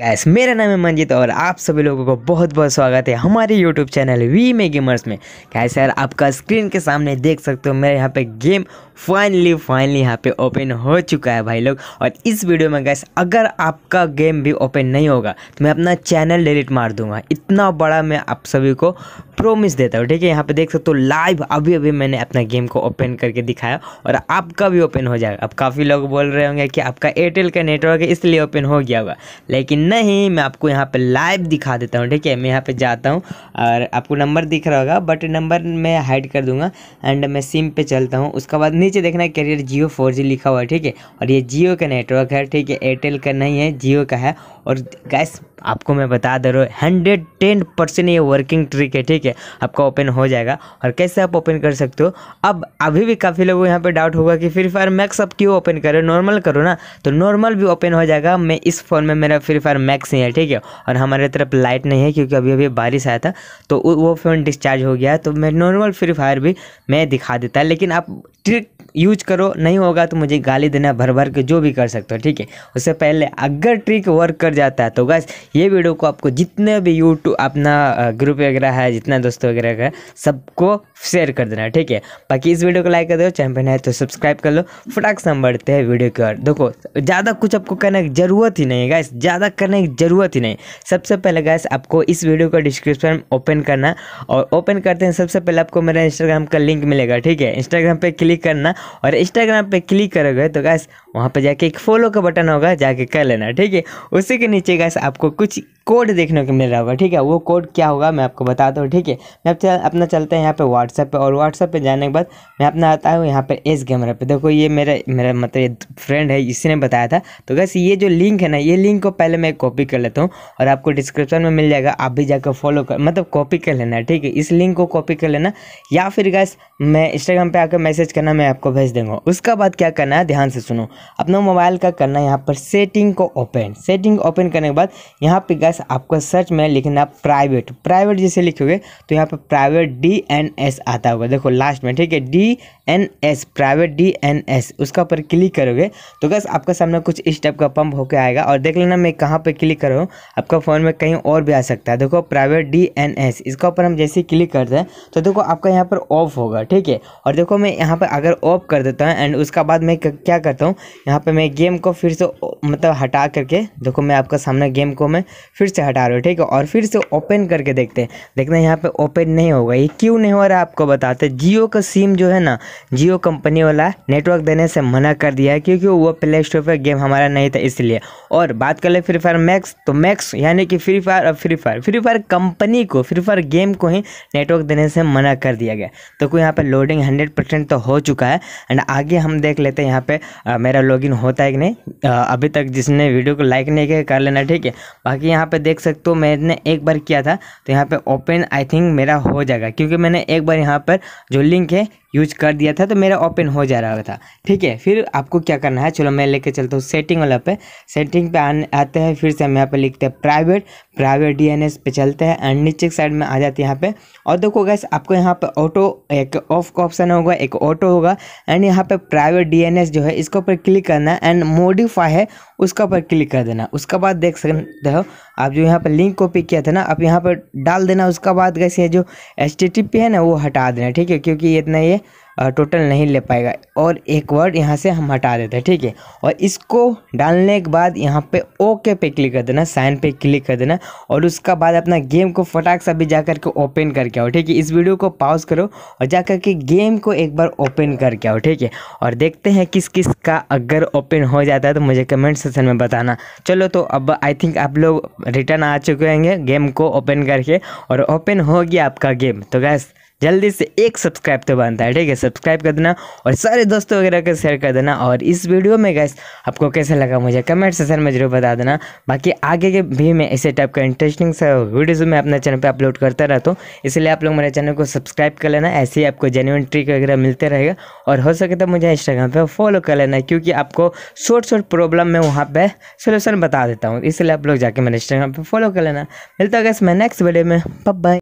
Gas मेरा नाम है मंजित और आप सभी लोगों को बहुत बहुत स्वागत है हमारे YouTube channel we may gamers में। कैसे यार, आपका स्क्रीन के सामने देख सकते हो, मेरे यहाँ पे गेम फाइनली फाइनली यहाँ पे ओपन हो चुका है भाई लोग। और इस वीडियो में गैस अगर आपका गेम भी ओपन नहीं होगा तो मैं अपना चैनल डिलीट मार दूँगा। इतना बड़ा मैं आप सभी को प्रोमिस देता हूँ, ठीक है? यहाँ पे देख सकते हो लाइव अभी अभी मैंने अपना गेम को ओपन करके दिखाया। और आपका भी ओपन हो जाएगा। अब काफ़ी लोग बोल रहे होंगे कि आपका एयरटेल का नेटवर्क है इसलिए ओपन हो गया होगा। लेकिन नहीं, मैं आपको यहाँ पे लाइव दिखा देता हूँ, ठीक है? मैं यहाँ पे जाता हूँ और आपको नंबर दिख रहा होगा बट नंबर मैं हाइड कर दूँगा। एंड मैं सिम पे चलता हूँ। उसके बाद नीचे देखना है कैरियर जियो फोर लिखा हुआ है, ठीक है? और ये जियो का नेटवर्क है, ठीक है? एयरटेल का नहीं है जियो का है। और गैस आपको मैं बता दे रहा हूँ हंड्रेड टेन परसेंट ये वर्किंग ट्रिक है, ठीक है? आपका ओपन हो जाएगा। और कैसे आप ओपन कर सकते हो? अब अभी भी काफ़ी लोगों को यहाँ पे डाउट होगा कि फ्री फायर मैक्स आप क्यों ओपन करो? नॉर्मल करो ना तो नॉर्मल भी ओपन हो जाएगा। मैं इस फ़ोन में मेरा फ्री फायर मैक्स नहीं है, ठीक है? और हमारे तरफ़ लाइट नहीं है, क्योंकि अभी अभी बारिश आया था तो वो फ़ोन डिस्चार्ज हो गया तो मैं नॉर्मल फ्री फायर भी मैं दिखा देता। लेकिन आप ट्रिक यूज़ करो, नहीं होगा तो मुझे गाली देना भर भर के जो भी कर सकते हो, ठीक है? उससे पहले अगर ट्रिक वर्क कर जाता है तो गैस ये वीडियो को आपको जितने भी यूट्यूब अपना ग्रुप वगैरह है, जितना दोस्तों वगैरह का सबको शेयर कर देना, ठीक है? बाकी इस वीडियो को लाइक कर दो पर है तो सब्सक्राइब कर लो। फटाक से बढ़ते हैं वीडियो की ओर। देखो, ज़्यादा कुछ आपको करने की ज़रूरत ही नहीं है गैस ज़्यादा करने की ज़रूरत ही नहीं। सबसे पहले गैस आपको इस वीडियो का डिस्क्रिप्शन ओपन करना, और ओपन करते हैं, सबसे पहले आपको मेरा इंस्टाग्राम का लिंक मिलेगा, ठीक है? इंस्टाग्राम पर क्लिक करना और इंस्टाग्राम पे क्लिक करोगे तो गैस वहाँ पे जाके एक फॉलो का बटन होगा जाके कर लेना ठीक है? उसी के नीचे गैस आपको कुछ कोड देखने को मिल रहा होगा ठीक है? वो कोड क्या होगा मैं आपको बताता हूँ ठीक है? मैं चल, अपना चलते हैं यहाँ पे व्हाट्सएप पे और व्हाट्सएप पे जाने के बाद मैं अपना आता हूँ यहाँ पे एस कैमरा पे। देखो ये मेरा मेरा मतलब फ्रेंड है इसी ने बताया था। तो गैस ये जो लिंक है ना ये लिंक को पहले मैं कॉपी कर लेता हूँ और आपको डिस्क्रिप्शन में मिल जाएगा आप भी जाकर फॉलो कर मतलब कॉपी कर लेना ठीक है? इस लिंक को कॉपी कर लेना या फिर गैस मैं इंस्टाग्राम पर आकर मैसेज करना मैं आपको भेज देंगे। उसका बाद क्या करना है? ध्यान से सुनो। अपना मोबाइल का करना है यहाँ पर सेटिंग को ओपन सेटिंग ओपन करने के बाद यहाँ पे गैस आपको सर्च में लिखना प्राइवेट प्राइवेट जैसे लिखोगे तो यहाँ पे प्राइवेट डी एन एस आता होगा। देखो लास्ट में, ठीक है? D N S private D N S उसका ऊपर क्लिक करोगे तो गैस आपका सामने कुछ इस टाइप का पंप होकर आएगा। और देख लेना मैं कहाँ पे क्लिक कर रहा हूँ। आपका फ़ोन में कहीं और भी आ सकता है। देखो प्राइवेट डी एन एस इसका ऊपर हम जैसे क्लिक करते हैं तो देखो आपका यहाँ पर ऑफ़ होगा, ठीक है? और देखो मैं यहाँ पर अगर ऑफ़ कर देता हूँ एंड उसका बाद मैं क्या करता हूँ, यहाँ पर मैं गेम को फिर से मतलब हटा करके, देखो मैं आपका सामने गेम को मैं फिर से हटा रहा हूँ, ठीक है? और फिर से ओपन करके देखते हैं। देखना यहाँ पे ओपन नहीं होगा, ये क्यों नहीं हो रहा है आपको बताते जियो का सिम जो है ना जियो कंपनी वाला नेटवर्क देने से मना कर दिया है, क्योंकि वो प्ले स्टोर पर गेम हमारा नहीं था, इसलिए। और बात कर ले फ्री फायर मैक्स तो मैक्स यानी कि फ्री फायर और Free Fire Free Fire company को फ्री फायर गेम को ही नेटवर्क देने से मना कर दिया गया। तो कोई यहाँ पर लोडिंग हंड्रेड परसेंट तो हो चुका है एंड आगे हम देख लेते हैं यहाँ पे आ, मेरा लॉगिन होता है कि नहीं? आ, अभी तक जिसने वीडियो को लाइक नहीं किया कर लेना ठीक है? बाकी यहाँ पे देख सकते हो मैंने एक बार किया था तो यहाँ पे ओपन आई थिंक मेरा हो जाएगा क्योंकि मैंने एक बार यहाँ पर जो लिंक है यूज़ कर दिया था तो मेरा ओपन हो जा रहा था। ठीक है, फिर आपको क्या करना है? चलो मैं लेके चलता हूँ सेटिंग वाला पे। सेटिंग पे आने आते हैं, फिर से हम यहाँ पे लिखते हैं प्राइवेट प्राइवेट डीएनएस पे चलते हैं एंड नीचे साइड में आ जाते हैं यहाँ पे। और देखो गैस आपको यहाँ पे ऑटो एक ऑफ़ का ऑप्शन होगा, एक ऑटो होगा। एंड यहाँ पे प्राइवेट डीएनएस जो है, इसके ऊपर क्लिक करना एंड मोडिफाई है, उसका ऊपर क्लिक कर देना। उसके बाद देख सकते हो आप जो यहाँ पर लिंक कॉपी किया था ना, आप यहाँ पर डाल देना, उसका बाद कैसे जो एच है ना, वो हटा देना, ठीक है? क्योंकि इतना ये टोटल नहीं ले पाएगा। और एक वर्ड यहाँ से हम हटा देते हैं, ठीक है? और इसको डालने के बाद यहाँ पे ओके पे क्लिक कर देना साइन पे क्लिक कर देना, और उसका बाद अपना गेम को फटाक सा भी जा कर के ओपन करके आओ, ठीक है? इस वीडियो को पॉज करो और जा कर के गेम को एक बार ओपन करके आओ, ठीक है? और देखते हैं किस किस का अगर ओपन हो जाता है तो मुझे कमेंट सेक्शन में बताना। चलो तो अब आई थिंक आप लोग रिटर्न आ चुके होंगे गेम को ओपन करके, और ओपन हो गया आपका गेम तो गैस जल्दी से एक सब्सक्राइब तो बनता है, ठीक है? सब्सक्राइब कर देना और सारे दोस्तों वगैरह को शेयर कर देना और इस वीडियो में गैस आपको कैसा लगा मुझे कमेंट सेक्शन में ज़रूर बता देना। बाकी आगे के भी मैं ऐसे टाइप का इंटरेस्टिंग सा वीडियोज़ मैं अपने चैनल पर अपलोड करता रहता हूँ, इसलिए आप लोग मेरे चैनल को सब्सक्राइब कर लेना, ऐसे ही आपको जेन्यून ट्रिक वगैरह मिलते रहेगा। और हो सके तो मुझे इंस्टाग्राम पर फॉलो कर लेना, क्योंकि आपको शॉर्ट शॉर्ट प्रॉब्लम में वहाँ पर सोल्यूशन बता देता हूँ, इसलिए आप लोग जाके मेरे इंस्टाग्राम पर फॉलो कर लेना। मिलता है गैस मैं नेक्स्ट वीडियो में बाय